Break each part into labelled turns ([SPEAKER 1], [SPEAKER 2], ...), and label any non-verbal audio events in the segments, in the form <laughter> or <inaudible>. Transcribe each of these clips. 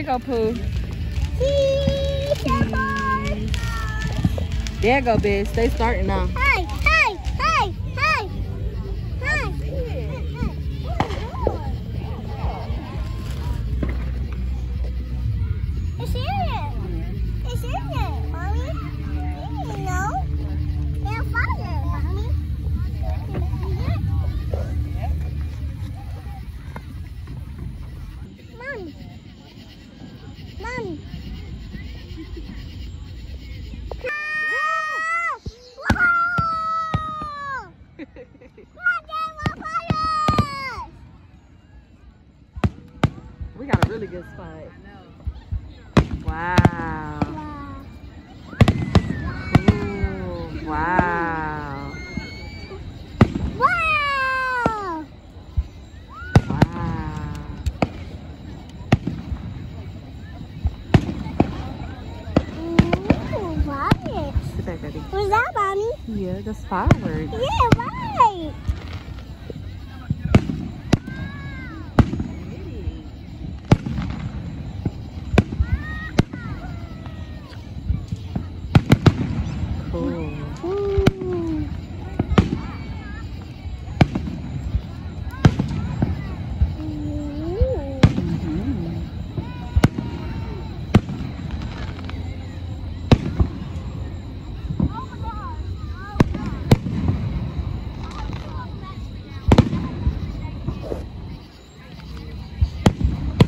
[SPEAKER 1] There they go, Pooh. There you go, Biz. They starting now. Spot. Wow. Ooh, wow.
[SPEAKER 2] Wow!
[SPEAKER 1] Wow.
[SPEAKER 2] Ooh, right.
[SPEAKER 1] Back, baby.
[SPEAKER 2] What's that, Mommy?
[SPEAKER 1] Yeah, that's fireworks.
[SPEAKER 2] Yeah, right.
[SPEAKER 1] Cool.
[SPEAKER 2] Ooh. Ooh.
[SPEAKER 1] Mhm.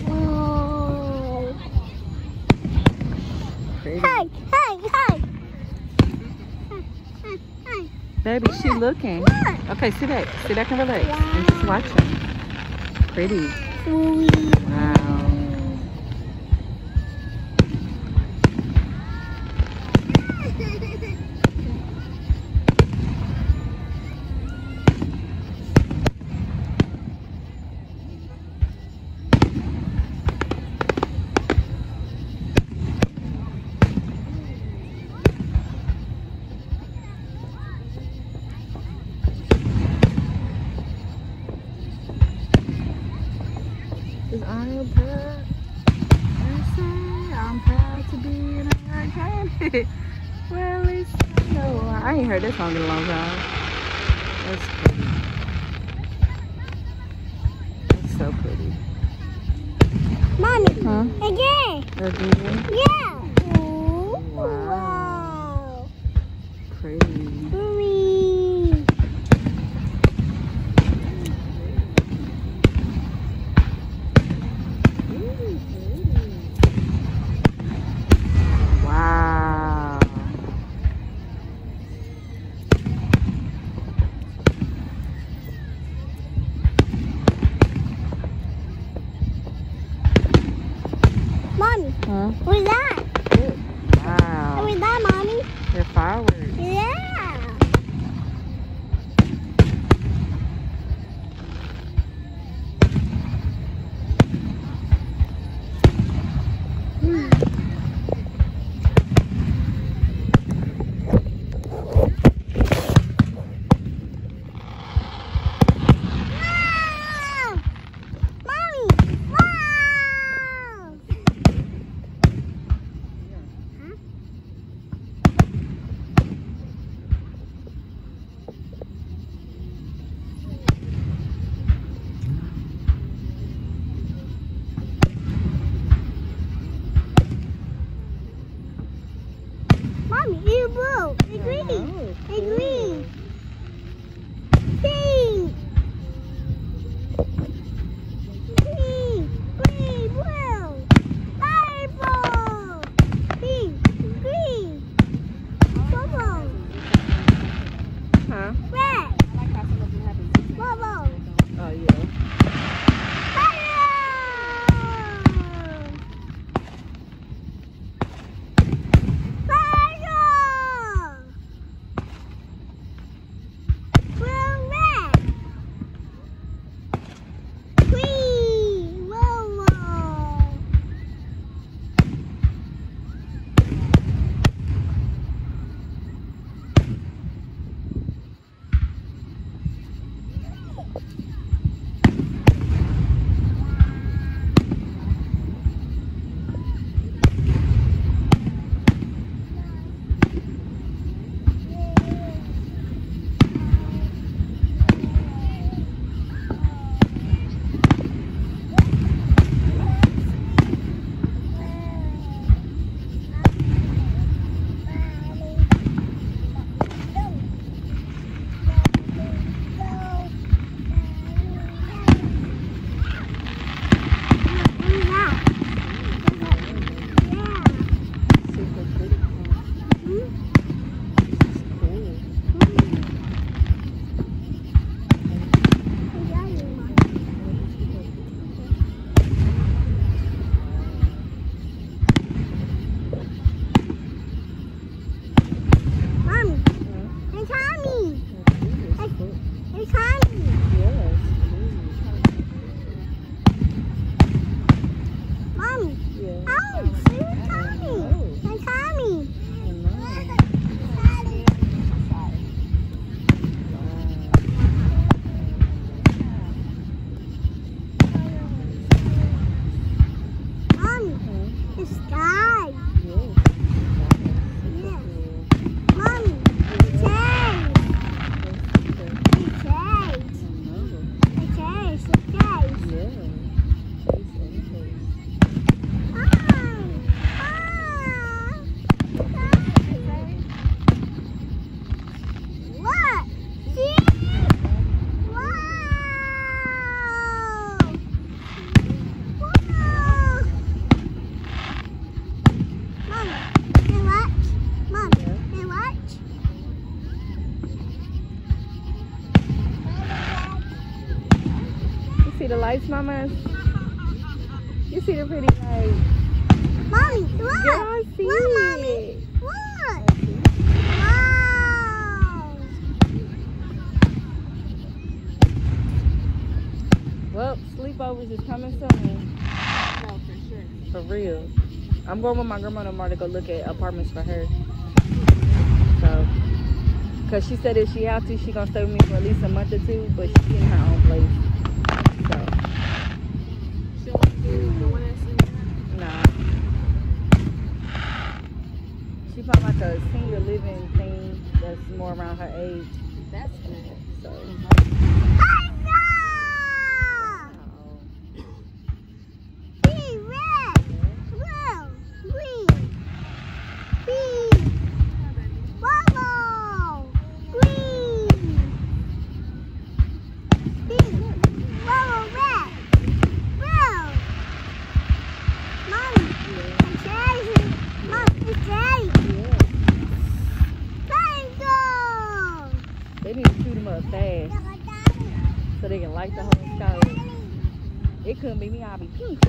[SPEAKER 2] Wow.
[SPEAKER 1] Pretty.
[SPEAKER 2] Hey, hey, hey. Hey,
[SPEAKER 1] Baby, she looking.
[SPEAKER 2] What?
[SPEAKER 1] Okay, sit back. Sit back and relax. And just watch her. Pretty.
[SPEAKER 2] Sweet.
[SPEAKER 1] Wow. Heard that song in a long time. Mama? You see the pretty lights?
[SPEAKER 2] Mommy, look.
[SPEAKER 1] See
[SPEAKER 2] look, mommy.
[SPEAKER 1] it.
[SPEAKER 2] Look. Wow.
[SPEAKER 1] Well, sleepovers is coming soon.
[SPEAKER 3] No, for sure.
[SPEAKER 1] For real. I'm going with my grandma tomorrow to go look at apartments for her. So, cause she said if she have to, she gonna stay with me for at least a month or two, but she getting her own place. More around her age.
[SPEAKER 3] That's good.
[SPEAKER 1] So,
[SPEAKER 2] Tiger. Be red. Blue. Green. Be. Yellow. Green. Be. Yellow, red. Blue. Mommy. It's Daddy. Mom, it's Daddy.
[SPEAKER 1] yeah.
[SPEAKER 2] Tiger.
[SPEAKER 1] They need to shoot them up fast so they can light the whole sky. up. It couldn't be me, I'll be pink.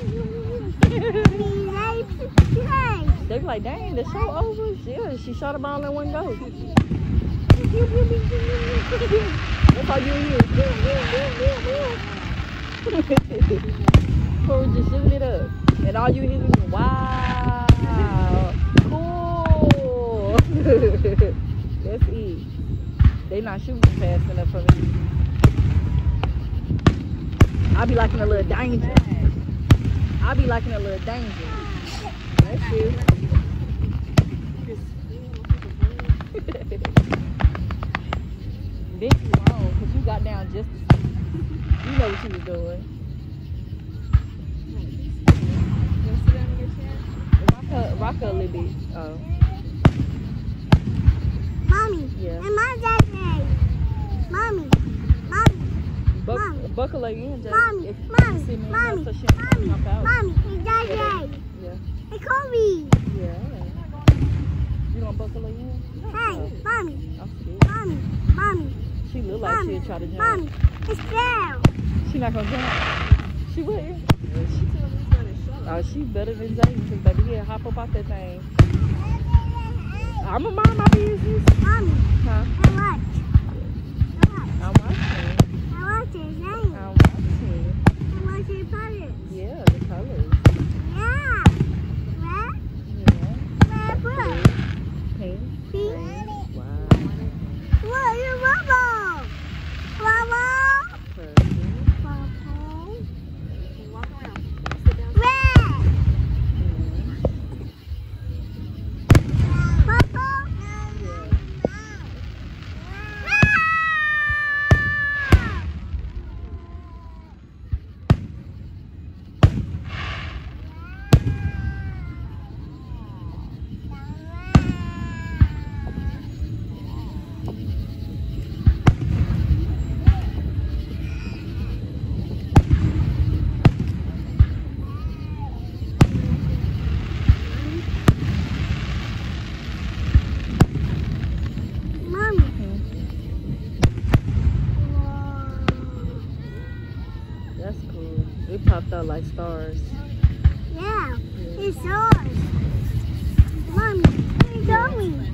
[SPEAKER 1] They be like, dang, the show over? Yeah, she in one go. That's you. Corey just shooting it up. And all you hear is, wow, cool. <laughs> That's it. They not shooting fast enough for me. I be liking a little danger. I be liking a little danger. That's you. Got down just You know what she was doing.
[SPEAKER 3] You sit down in your chair?
[SPEAKER 1] Rock her, rock her a little bit. Oh,
[SPEAKER 2] Mommy,
[SPEAKER 1] yeah.
[SPEAKER 2] and my daddy. Mommy, mommy,
[SPEAKER 1] Buck,
[SPEAKER 2] Mommy.
[SPEAKER 1] buckle her in, just
[SPEAKER 2] Mommy,
[SPEAKER 1] if
[SPEAKER 2] mommy,
[SPEAKER 1] see me
[SPEAKER 2] mommy,
[SPEAKER 1] so she
[SPEAKER 2] mommy,
[SPEAKER 1] out.
[SPEAKER 2] mommy, and daddy.
[SPEAKER 1] Yeah,
[SPEAKER 2] Hey, Kobe.
[SPEAKER 1] yeah. You don't buckle her in?
[SPEAKER 2] Hey, mommy, oh,
[SPEAKER 1] I'm scared.
[SPEAKER 2] mommy, mommy,
[SPEAKER 1] She look like
[SPEAKER 2] mommy,
[SPEAKER 1] she'll try to jump.
[SPEAKER 2] mommy. It's down.
[SPEAKER 1] She not gonna jump. She will.
[SPEAKER 3] She told me he's going to show.
[SPEAKER 1] Oh, she better than Zaiyden, because baby, yeah, hop up out that thing. I'ma mind my business.
[SPEAKER 2] Mommy,
[SPEAKER 1] Huh?
[SPEAKER 2] I watch. I watch.
[SPEAKER 1] I'm watching.
[SPEAKER 2] I watch it. Zane.
[SPEAKER 1] I'm watching.
[SPEAKER 2] I watch it. Pirates.
[SPEAKER 1] Yeah, the colors. Out like stars.
[SPEAKER 2] Yeah, it's yours. Mommy. What?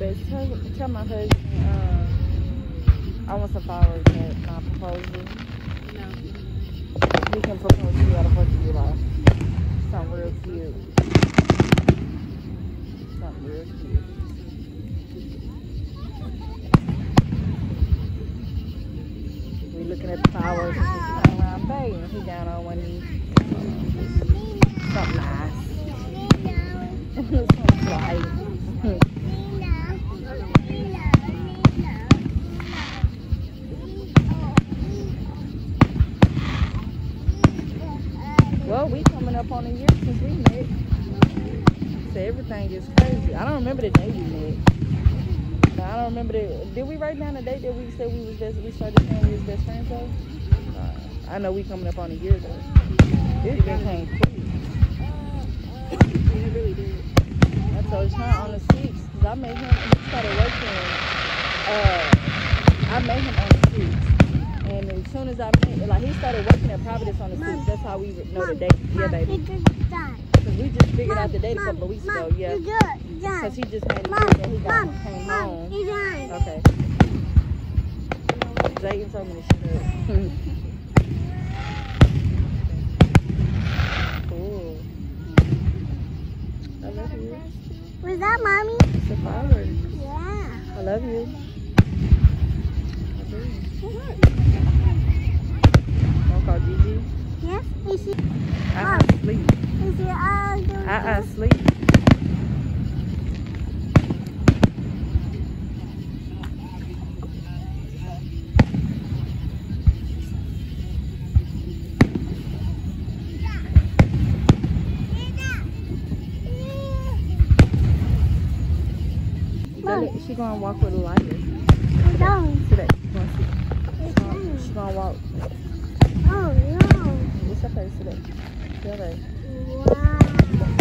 [SPEAKER 1] Best. Tell, tell my husband uh, I want some flowers at my proposal.
[SPEAKER 3] No.
[SPEAKER 1] We can propose to you at a Fourth of July. Something real cute. Something real cute. Looking at the flowers and just around. And he down on one knee. Something nice. Everything is crazy. I don't remember the day we met. No, I don't remember the. Did we write down the date that we said we was best? We started saying we was best friends though. Uh, I know we coming up on a year though. This been came quick.
[SPEAKER 3] You really did.
[SPEAKER 1] I told Sean on the sixth because I met him he started working. Uh, I met him on the sixth. And as soon as I met, like he started working at Providence on the sixth. That's how we know the date. Yeah, baby. Because we just figured out the date a couple of weeks ago. Yeah. Because he just made it clear he got
[SPEAKER 2] Mom,
[SPEAKER 1] came home. Okay. Zaiyden told me to shut up. <laughs> cool. I love you.
[SPEAKER 2] Was that mommy?
[SPEAKER 1] It's a flower.
[SPEAKER 2] Yeah.
[SPEAKER 1] I love you. I do. Don't call Gigi.
[SPEAKER 2] Yes. Is she?
[SPEAKER 1] Uh-uh, sleep.
[SPEAKER 2] Is she all doing
[SPEAKER 1] Uh-uh, sleep. She gonna walk with a lighter.
[SPEAKER 2] Going.
[SPEAKER 1] See that? She gonna see.
[SPEAKER 2] We're
[SPEAKER 1] She gonna,
[SPEAKER 2] going.
[SPEAKER 1] she gonna walk.
[SPEAKER 2] Oh no.
[SPEAKER 1] Her face today? Tell her.
[SPEAKER 2] Wow.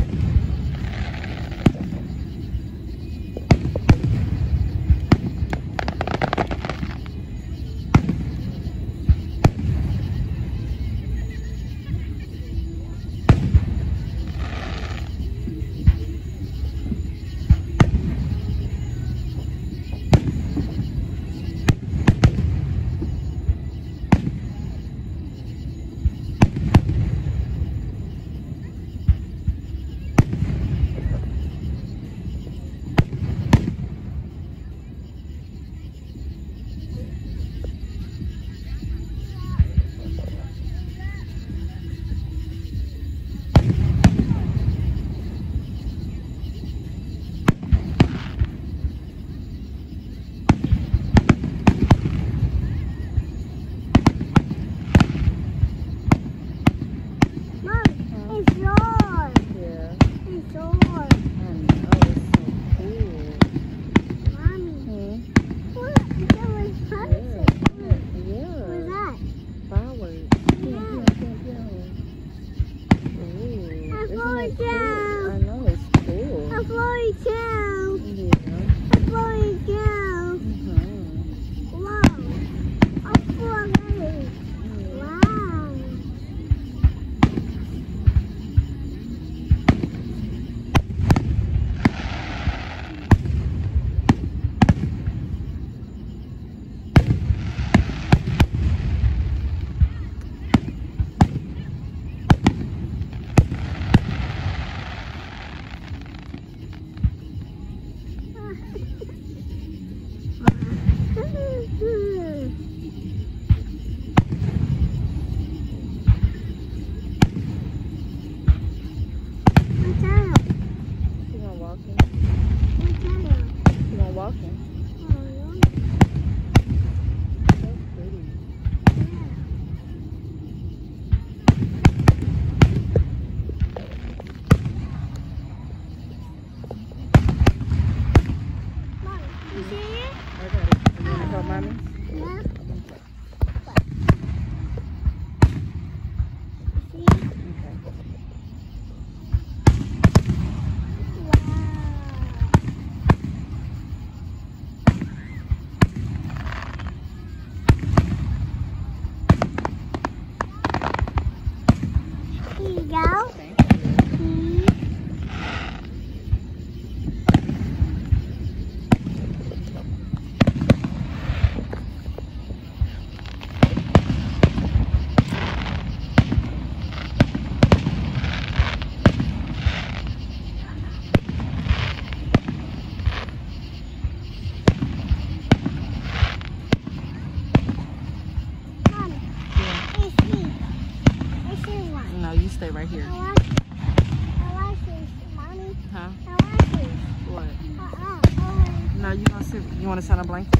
[SPEAKER 1] Stay right here.
[SPEAKER 2] I want. I want this, mommy.
[SPEAKER 1] Huh?
[SPEAKER 2] I want this.
[SPEAKER 1] What?
[SPEAKER 2] Uh-uh.
[SPEAKER 1] No, you gonna sit. You want to sit on a blanket?